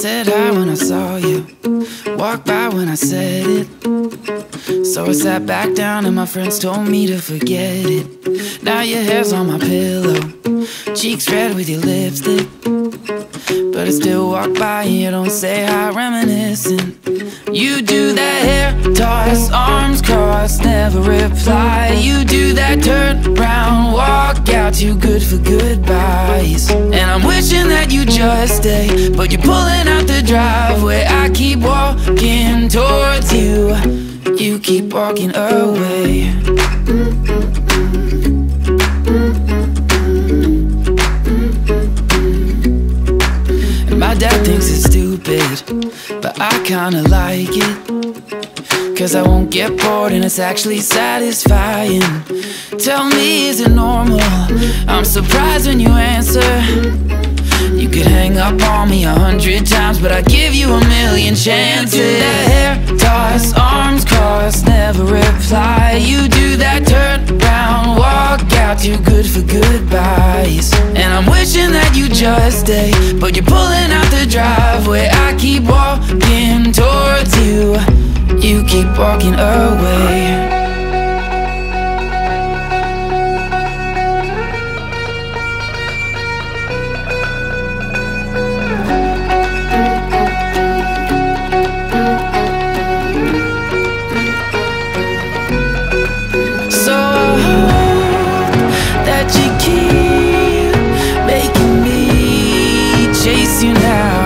Said hi when I saw you. Walked by when I said it. So I sat back down and my friends told me to forget it. Now your hair's on my pillow Cheeks red with your lipstick. But I still walk by and you don't say hi reminiscing. You do that hair toss, arms crossed, never reply. You do that turn round just stay, but you're pulling out the driveway. I keep walking towards you, you keep walking away. And my dad thinks it's stupid, but I kinda like it. Cause I won't get bored and it's actually satisfying. Tell me, is it normal? I'm surprised when you answer. You could hang up on me a hundred times, but I give you a million chances. Do that hair toss, arms crossed, never reply. You do that turn around, walk out, too good for goodbyes. And I'm wishing that you just stay, but you're pulling out the driveway. I keep walking towards you, you keep walking away. Chase you now.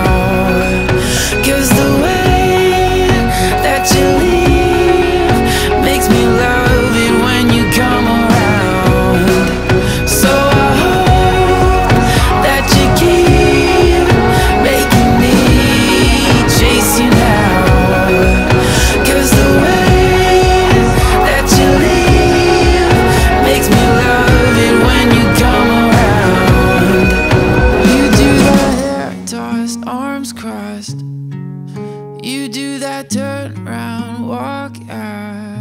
Crossed. You do that turn round, walk out.